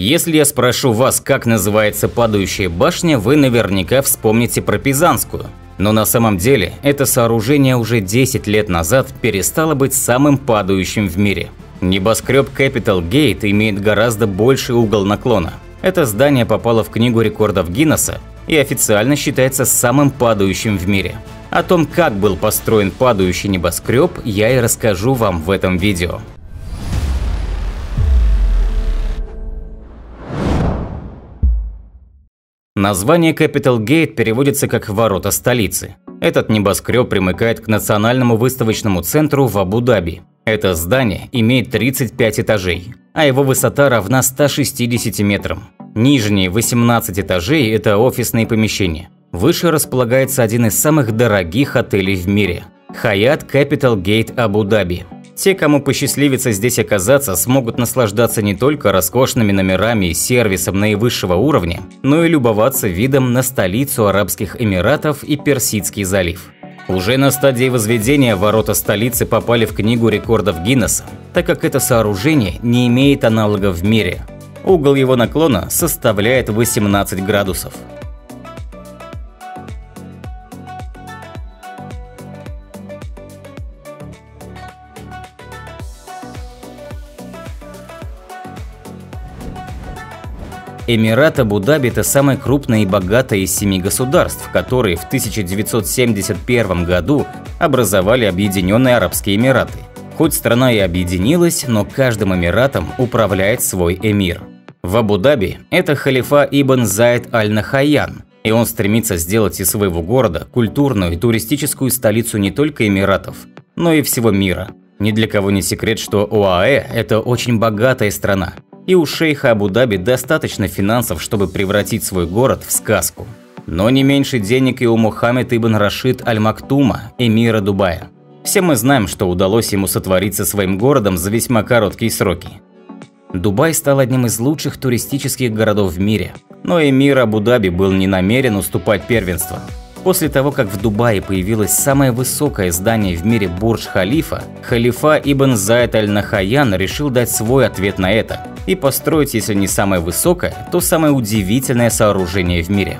Если я спрошу вас, как называется падающая башня, вы наверняка вспомните про Пизанскую. Но на самом деле это сооружение уже 10 лет назад перестало быть самым падающим в мире. Небоскреб Capital Gate имеет гораздо больший угол наклона. Это здание попало в Книгу рекордов Гиннесса и официально считается самым падающим в мире. О том, как был построен падающий небоскреб, я и расскажу вам в этом видео. Название Capital Gate переводится как «ворота столицы». Этот небоскреб примыкает к Национальному выставочному центру в Абу-Даби. Это здание имеет 35 этажей, а его высота равна 160 метрам. Нижние 18 этажей – это офисные помещения. Выше располагается один из самых дорогих отелей в мире – Hyatt Capital Gate Абу-Даби. Те, кому посчастливится здесь оказаться, смогут наслаждаться не только роскошными номерами и сервисом наивысшего уровня, но и любоваться видом на столицу Арабских Эмиратов и Персидский залив. Уже на стадии возведения ворота столицы попали в Книгу рекордов Гиннесса, так как это сооружение не имеет аналогов в мире. Угол его наклона составляет 18 градусов. Эмират Абу-Даби – это самое крупное и богатое из семи государств, которые в 1971 году образовали Объединенные Арабские Эмираты. Хоть страна и объединилась, но каждым эмиратом управляет свой эмир. В Абу-Даби это халифа Ибн Зайд Аль-Нахаян, и он стремится сделать из своего города культурную и туристическую столицу не только Эмиратов, но и всего мира. Ни для кого не секрет, что ОАЭ – это очень богатая страна, и у шейха Абу-Даби достаточно финансов, чтобы превратить свой город в сказку. Но не меньше денег и у Мухаммед ибн Рашид Аль-Мактума, эмира Дубая. Все мы знаем, что удалось ему сотворить со своим городом за весьма короткие сроки. Дубай стал одним из лучших туристических городов в мире, но эмир Абу-Даби был не намерен уступать первенство. После того, как в Дубае появилось самое высокое здание в мире Бурдж-Халифа, халифа Ибн Зайд Аль-Нахаян решил дать свой ответ на это и построить, если не самое высокое, то самое удивительное сооружение в мире.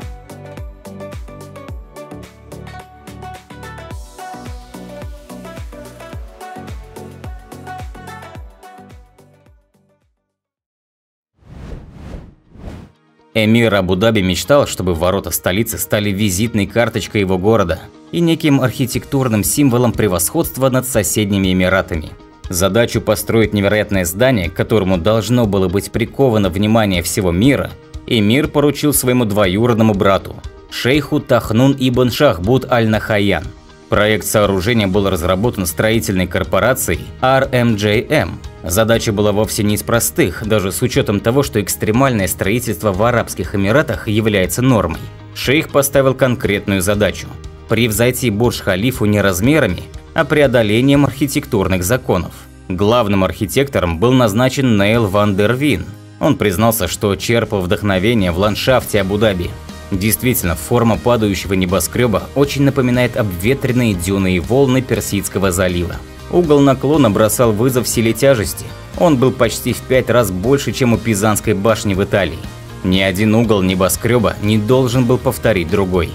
Эмир Абу-Даби мечтал, чтобы ворота столицы стали визитной карточкой его города и неким архитектурным символом превосходства над соседними эмиратами. Задачу построить невероятное здание, к которому должно было быть приковано внимание всего мира, эмир поручил своему двоюродному брату, шейху Тахнун ибн Шахбуд аль-Нахаян. Проект сооружения был разработан строительной корпорацией RMJM. Задача была вовсе не из простых, даже с учетом того, что экстремальное строительство в Арабских Эмиратах является нормой. Шейх поставил конкретную задачу – превзойти Бурдж-Халифу не размерами, а преодолением архитектурных законов. Главным архитектором был назначен Нейл Ван дер Вин. Он признался, что черпал вдохновение в ландшафте Абу-Даби. Действительно, форма падающего небоскреба очень напоминает обветренные дюны и волны Персидского залива. Угол наклона бросал вызов силе тяжести. Он был почти в пять раз больше, чем у Пизанской башни в Италии. Ни один угол небоскреба не должен был повторить другой.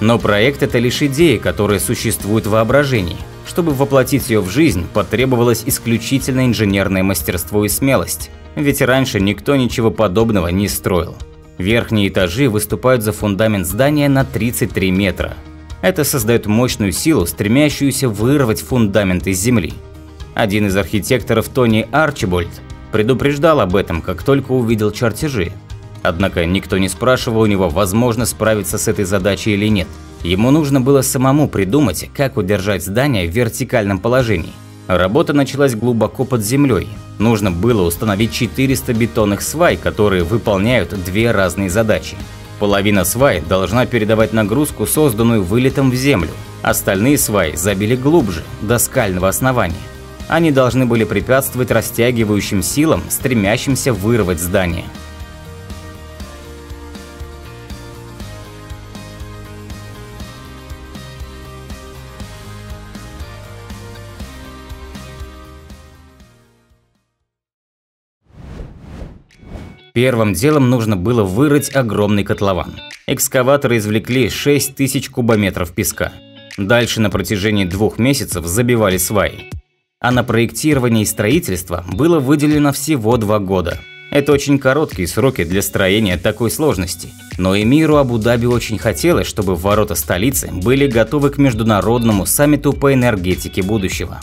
Но проект – это лишь идея, которая существует в воображении. Чтобы воплотить ее в жизнь, потребовалось исключительно инженерное мастерство и смелость. Ведь раньше никто ничего подобного не строил. Верхние этажи выступают за фундамент здания на 33 метра. Это создает мощную силу, стремящуюся вырвать фундамент из земли. Один из архитекторов Тони Арчибольд предупреждал об этом, как только увидел чертежи. Однако никто не спрашивал у него, возможно справиться с этой задачей или нет. Ему нужно было самому придумать, как удержать здание в вертикальном положении. Работа началась глубоко под землей. Нужно было установить 400 бетонных свай, которые выполняют две разные задачи. Половина свай должна передавать нагрузку, созданную вылетом в землю. Остальные сваи забили глубже, до скального основания. Они должны были препятствовать растягивающим силам, стремящимся вырвать здание. Первым делом нужно было вырыть огромный котлован. Экскаваторы извлекли 6 тысяч кубометров песка. Дальше на протяжении двух месяцев забивали сваи. А на проектирование и строительство было выделено всего два года. Это очень короткие сроки для строения такой сложности. Но эмиру Абу-Даби очень хотелось, чтобы ворота столицы были готовы к международному саммиту по энергетике будущего.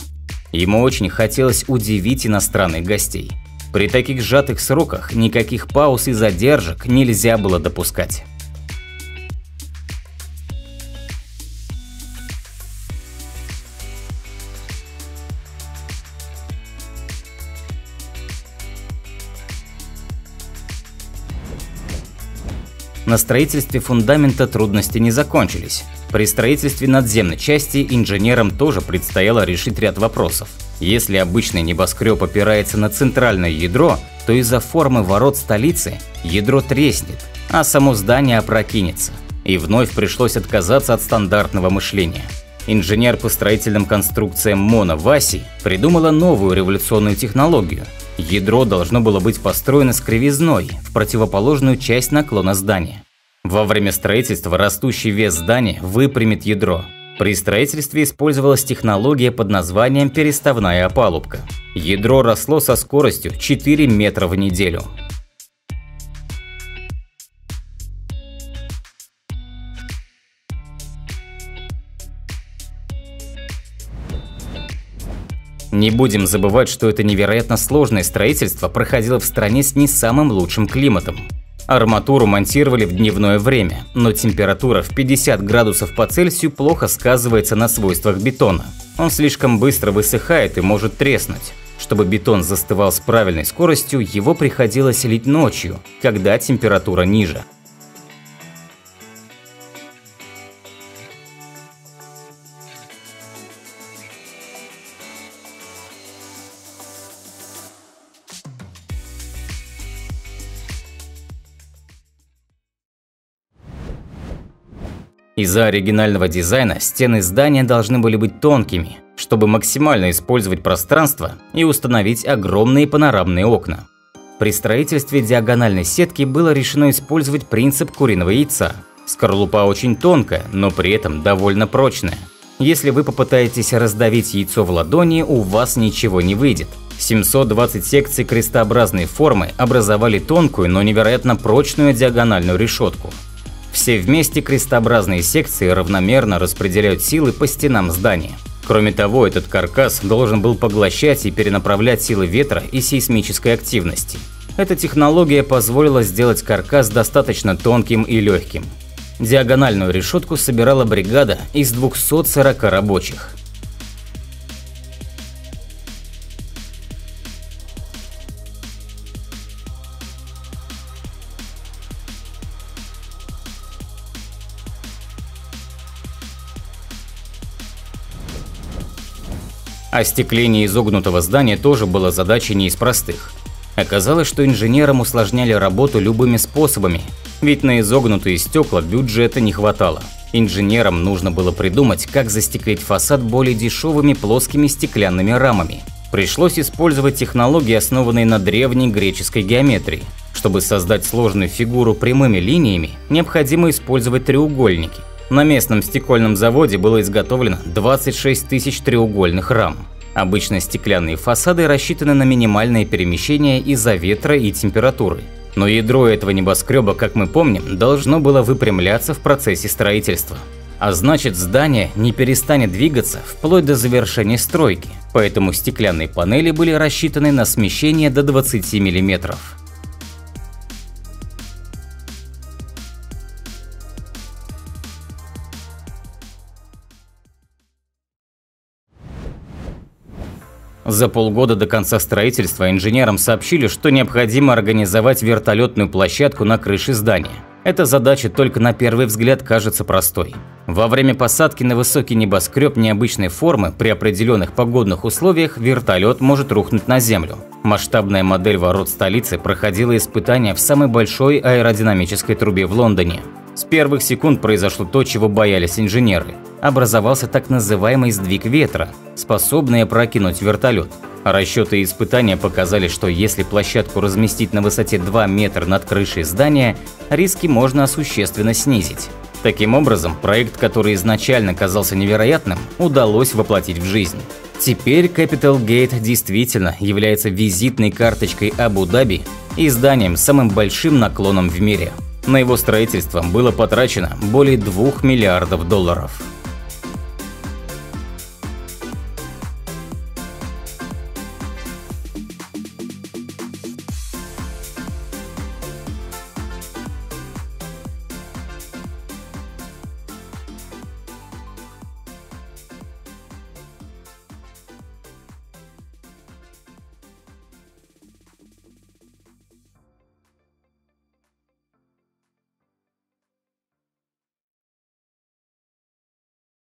Ему очень хотелось удивить иностранных гостей. При таких сжатых сроках никаких пауз и задержек нельзя было допускать. На строительстве фундамента трудности не закончились. При строительстве надземной части инженерам тоже предстояло решить ряд вопросов. Если обычный небоскреб опирается на центральное ядро, то из-за формы ворот столицы ядро треснет, а само здание опрокинется. И вновь пришлось отказаться от стандартного мышления. Инженер по строительным конструкциям Мона Васи придумала новую революционную технологию – Ядро должно было быть построено с кривизной в противоположную часть наклона здания. Во время строительства растущий вес здания выпрямит ядро. При строительстве использовалась технология под названием переставная опалубка. Ядро росло со скоростью 4 метра в неделю. Не будем забывать, что это невероятно сложное строительство проходило в стране с не самым лучшим климатом. Арматуру монтировали в дневное время, но температура в 50 градусов по Цельсию плохо сказывается на свойствах бетона. Он слишком быстро высыхает и может треснуть. Чтобы бетон застывал с правильной скоростью, его приходилось лить ночью, когда температура ниже. Из-за оригинального дизайна стены здания должны были быть тонкими, чтобы максимально использовать пространство и установить огромные панорамные окна. При строительстве диагональной сетки было решено использовать принцип куриного яйца. Скорлупа очень тонкая, но при этом довольно прочная. Если вы попытаетесь раздавить яйцо в ладони, у вас ничего не выйдет. 720 секций крестообразной формы образовали тонкую, но невероятно прочную диагональную решетку. Все вместе крестообразные секции равномерно распределяют силы по стенам здания. Кроме того, этот каркас должен был поглощать и перенаправлять силы ветра и сейсмической активности. Эта технология позволила сделать каркас достаточно тонким и легким. Диагональную решетку собирала бригада из 240 рабочих. Остекление изогнутого здания тоже было задачей не из простых. Оказалось, что инженерам усложняли работу любыми способами, ведь на изогнутые стекла бюджета не хватало. Инженерам нужно было придумать, как застеклить фасад более дешевыми плоскими стеклянными рамами. Пришлось использовать технологии, основанные на древней греческой геометрии. Чтобы создать сложную фигуру прямыми линиями, необходимо использовать треугольники – на местном стекольном заводе было изготовлено 26 тысяч треугольных рам. Обычно стеклянные фасады рассчитаны на минимальное перемещение из-за ветра и температуры. Но ядро этого небоскреба, как мы помним, должно было выпрямляться в процессе строительства. А значит, здание не перестанет двигаться вплоть до завершения стройки, поэтому стеклянные панели были рассчитаны на смещение до 20 миллиметров. За полгода до конца строительства инженерам сообщили, что необходимо организовать вертолетную площадку на крыше здания. Эта задача только на первый взгляд кажется простой. Во время посадки на высокий небоскреб необычной формы при определенных погодных условиях вертолет может рухнуть на землю. Масштабная модель ворот столицы проходила испытания в самой большой аэродинамической трубе в Лондоне. С первых секунд произошло то, чего боялись инженеры. Образовался так называемый сдвиг ветра, способный опрокинуть вертолет. Расчеты и испытания показали, что если площадку разместить на высоте 2 метра над крышей здания, риски можно существенно снизить. Таким образом, проект, который изначально казался невероятным, удалось воплотить в жизнь. Теперь Capital Gate действительно является визитной карточкой Абу-Даби и зданием с самым большим наклоном в мире. На его строительство было потрачено более 2 миллиардов долларов.